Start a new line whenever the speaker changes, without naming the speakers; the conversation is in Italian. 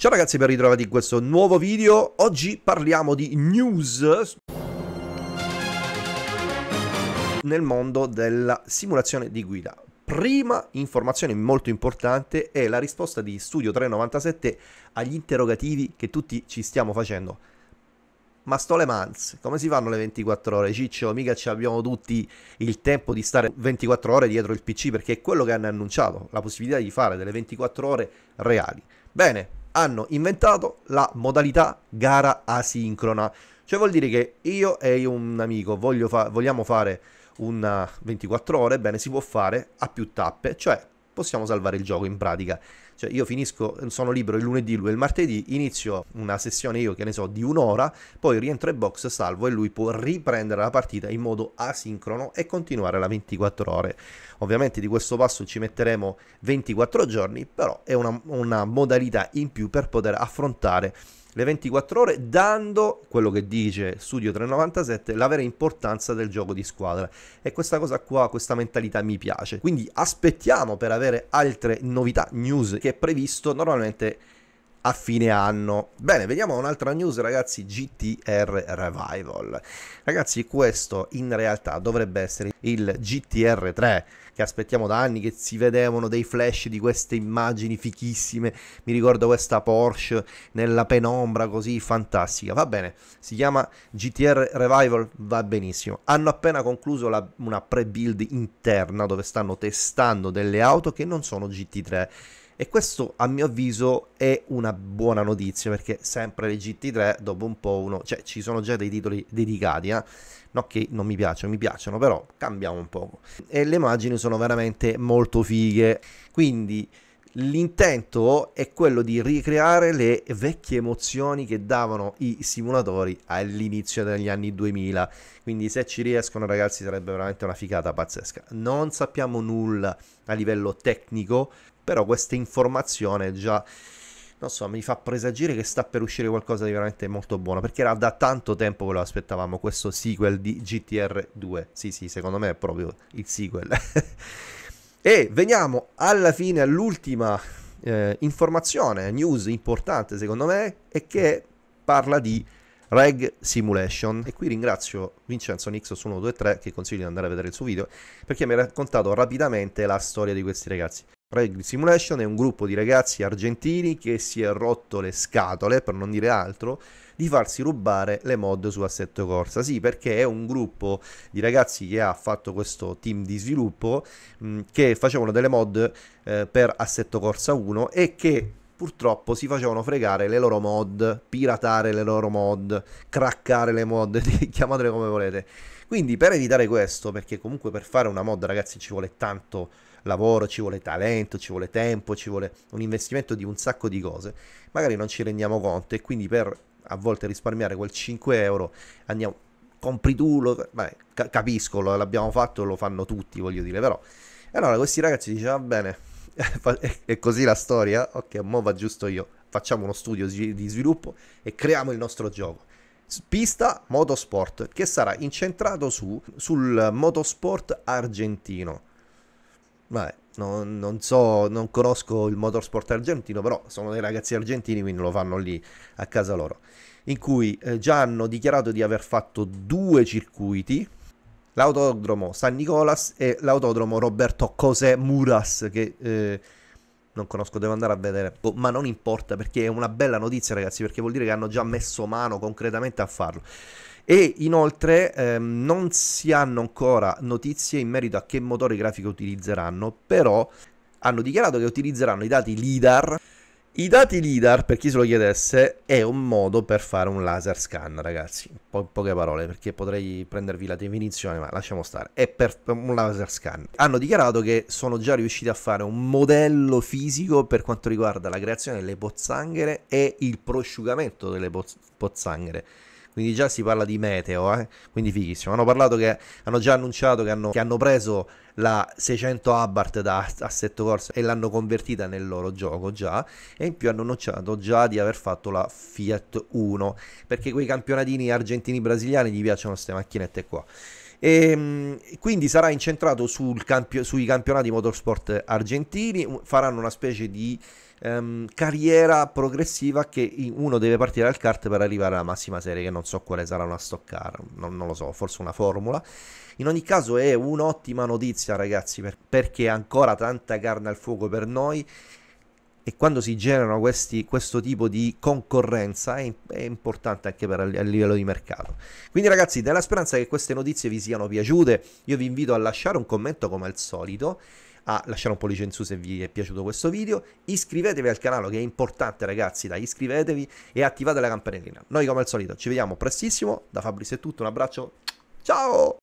Ciao ragazzi, ben ritrovati in questo nuovo video. Oggi parliamo di news nel mondo della simulazione di guida. Prima informazione molto importante è la risposta di Studio 397 agli interrogativi che tutti ci stiamo facendo. Ma sto le mans, come si fanno le 24 ore? Ciccio, mica ci abbiamo tutti il tempo di stare 24 ore dietro il PC perché è quello che hanno annunciato, la possibilità di fare delle 24 ore reali. Bene, hanno inventato la modalità gara asincrona. Cioè vuol dire che io e un amico fa- vogliamo fare una 24 ore, bene, si può fare a più tappe, cioè possiamo salvare il gioco in pratica. Cioè io finisco, sono libero il lunedì, lui il martedì, inizio una sessione io che ne so di un'ora, poi rientro in box, salvo e lui può riprendere la partita in modo asincrono e continuare la 24 ore. Ovviamente di questo passo ci metteremo 24 giorni, però è una, una modalità in più per poter affrontare le 24 ore, dando quello che dice Studio 397 la vera importanza del gioco di squadra. E questa cosa qua, questa mentalità mi piace. Quindi aspettiamo per avere altre novità, news che è previsto normalmente a fine anno. Bene, vediamo un'altra news, ragazzi. GTR Revival. Ragazzi, questo in realtà dovrebbe essere il GTR 3 che aspettiamo da anni, che si vedevano dei flash di queste immagini fichissime. Mi ricordo questa Porsche nella penombra così fantastica. Va bene, si chiama GTR Revival, va benissimo. Hanno appena concluso la, una pre-build interna dove stanno testando delle auto che non sono GT3 e questo a mio avviso è una buona notizia perché sempre le GT3 dopo un po' uno, cioè ci sono già dei titoli dedicati, eh? non che non mi piacciono, mi piacciono, però cambiamo un po'. E le immagini sono veramente molto fighe, quindi l'intento è quello di ricreare le vecchie emozioni che davano i simulatori all'inizio degli anni 2000 quindi se ci riescono ragazzi sarebbe veramente una figata pazzesca non sappiamo nulla a livello tecnico però questa informazione già non so, mi fa presagire che sta per uscire qualcosa di veramente molto buono, perché era da tanto tempo che lo aspettavamo, questo sequel di GTR 2. Sì, sì, secondo me è proprio il sequel. e veniamo alla fine all'ultima eh, informazione, news importante secondo me, e che parla di Reg Simulation. E qui ringrazio Vincenzo Nixos 123 che consiglio di andare a vedere il suo video, perché mi ha raccontato rapidamente la storia di questi ragazzi. Reg Simulation è un gruppo di ragazzi argentini che si è rotto le scatole, per non dire altro, di farsi rubare le mod su Assetto Corsa. Sì, perché è un gruppo di ragazzi che ha fatto questo team di sviluppo mh, che facevano delle mod eh, per Assetto Corsa 1 e che purtroppo si facevano fregare le loro mod, piratare le loro mod, craccare le mod, chiamatele come volete. Quindi per evitare questo, perché comunque per fare una mod ragazzi ci vuole tanto lavoro, ci vuole talento, ci vuole tempo, ci vuole un investimento di un sacco di cose, magari non ci rendiamo conto e quindi per a volte risparmiare quel 5 euro andiamo, compri tu, lo, vabbè, capisco, l'abbiamo fatto, lo fanno tutti, voglio dire, però. E allora questi ragazzi dicevano, va bene, è così la storia, ok, mo va giusto io, facciamo uno studio di sviluppo e creiamo il nostro gioco. Pista Motorsport, che sarà incentrato su, sul motorsport argentino Vabbè, non, non, so, non conosco il motorsport argentino, però sono dei ragazzi argentini, quindi lo fanno lì a casa loro. In cui eh, già hanno dichiarato di aver fatto due circuiti, l'autodromo San Nicolas e l'autodromo Roberto Cosé Muras, che eh, non conosco, devo andare a vedere, oh, ma non importa perché è una bella notizia ragazzi, perché vuol dire che hanno già messo mano concretamente a farlo. E inoltre ehm, non si hanno ancora notizie in merito a che motore grafico utilizzeranno, però hanno dichiarato che utilizzeranno i dati LIDAR. I dati LIDAR, per chi se lo chiedesse, è un modo per fare un laser scan, ragazzi. Po- poche parole, perché potrei prendervi la definizione, ma lasciamo stare. È per un laser scan. Hanno dichiarato che sono già riusciti a fare un modello fisico per quanto riguarda la creazione delle pozzanghere e il prosciugamento delle poz- pozzanghere quindi già si parla di meteo, eh? quindi fighissimo. Hanno parlato che hanno già annunciato che hanno, che hanno preso la 600 Abarth da Assetto Corsa e l'hanno convertita nel loro gioco già e in più hanno annunciato già di aver fatto la Fiat 1 perché quei campionatini argentini brasiliani gli piacciono queste macchinette qua. E, ehm, quindi sarà incentrato campio- sui campionati motorsport argentini, faranno una specie di ehm, carriera progressiva che uno deve partire dal kart per arrivare alla massima serie, che non so quale sarà una stock car, non, non lo so, forse una formula. In ogni caso è un'ottima notizia ragazzi per, perché ancora tanta carne al fuoco per noi e quando si generano questi, questo tipo di concorrenza è, è importante anche per, a livello di mercato. Quindi ragazzi, nella speranza che queste notizie vi siano piaciute, io vi invito a lasciare un commento come al solito, a lasciare un pollice in su se vi è piaciuto questo video, iscrivetevi al canale che è importante ragazzi, dai, iscrivetevi e attivate la campanellina. Noi come al solito ci vediamo prestissimo, da Fabrizio è tutto, un abbraccio, ciao!